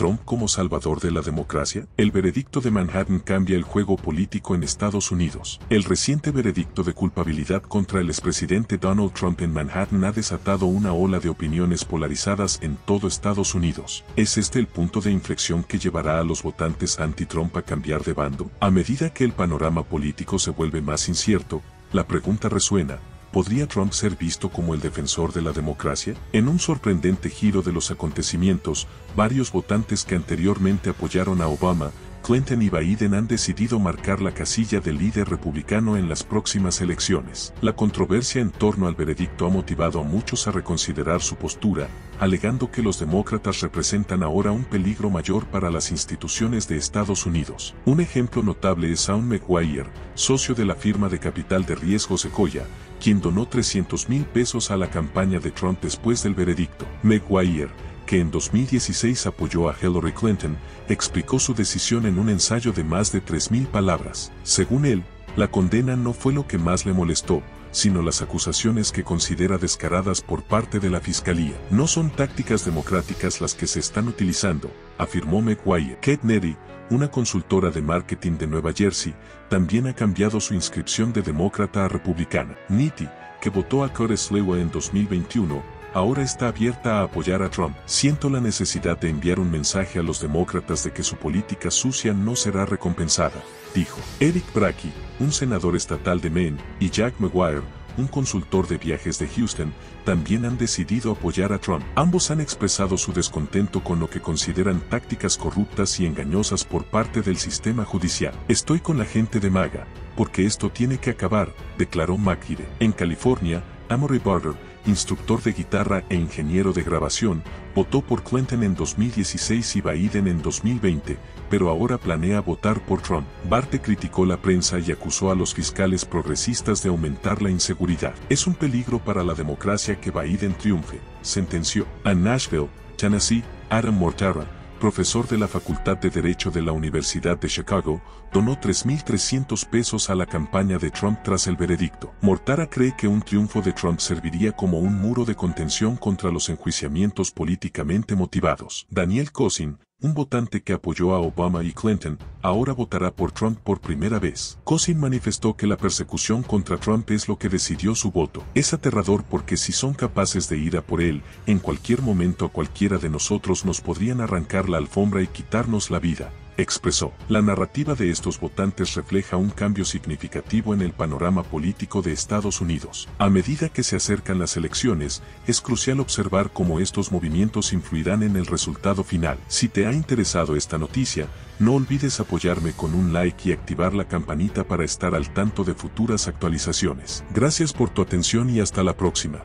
Trump como salvador de la democracia? El veredicto de Manhattan cambia el juego político en Estados Unidos. El reciente veredicto de culpabilidad contra el expresidente Donald Trump en Manhattan ha desatado una ola de opiniones polarizadas en todo Estados Unidos. ¿Es este el punto de inflexión que llevará a los votantes anti-Trump a cambiar de bando? A medida que el panorama político se vuelve más incierto, la pregunta resuena, ¿Podría Trump ser visto como el defensor de la democracia? En un sorprendente giro de los acontecimientos, varios votantes que anteriormente apoyaron a Obama Clinton y Biden han decidido marcar la casilla del líder republicano en las próximas elecciones. La controversia en torno al veredicto ha motivado a muchos a reconsiderar su postura, alegando que los demócratas representan ahora un peligro mayor para las instituciones de Estados Unidos. Un ejemplo notable es Sean McGuire, socio de la firma de capital de riesgo Sequoia, quien donó 300 mil pesos a la campaña de Trump después del veredicto. McGuire, que en 2016 apoyó a Hillary Clinton, explicó su decisión en un ensayo de más de 3.000 palabras. Según él, la condena no fue lo que más le molestó, sino las acusaciones que considera descaradas por parte de la Fiscalía. No son tácticas democráticas las que se están utilizando, afirmó McGuire. Kate Neddy, una consultora de marketing de Nueva Jersey, también ha cambiado su inscripción de demócrata a republicana. Nitti, que votó a Curtis Lewa en 2021, ahora está abierta a apoyar a Trump. Siento la necesidad de enviar un mensaje a los demócratas de que su política sucia no será recompensada, dijo. Eric Brackey, un senador estatal de Maine, y Jack McGuire, un consultor de viajes de Houston, también han decidido apoyar a Trump. Ambos han expresado su descontento con lo que consideran tácticas corruptas y engañosas por parte del sistema judicial. Estoy con la gente de MAGA, porque esto tiene que acabar, declaró McGuire. En California, Amory Barger, instructor de guitarra e ingeniero de grabación, votó por Clinton en 2016 y Biden en 2020, pero ahora planea votar por Trump. Barte criticó la prensa y acusó a los fiscales progresistas de aumentar la inseguridad. Es un peligro para la democracia que Biden triunfe, sentenció. A Nashville, Tennessee, Adam Mortara, profesor de la Facultad de Derecho de la Universidad de Chicago, donó 3.300 pesos a la campaña de Trump tras el veredicto. Mortara cree que un triunfo de Trump serviría como un muro de contención contra los enjuiciamientos políticamente motivados. Daniel Cosin, un votante que apoyó a Obama y Clinton, ahora votará por Trump por primera vez. Cosin manifestó que la persecución contra Trump es lo que decidió su voto. Es aterrador porque si son capaces de ir a por él, en cualquier momento a cualquiera de nosotros nos podrían arrancar la alfombra y quitarnos la vida expresó. La narrativa de estos votantes refleja un cambio significativo en el panorama político de Estados Unidos. A medida que se acercan las elecciones, es crucial observar cómo estos movimientos influirán en el resultado final. Si te ha interesado esta noticia, no olvides apoyarme con un like y activar la campanita para estar al tanto de futuras actualizaciones. Gracias por tu atención y hasta la próxima.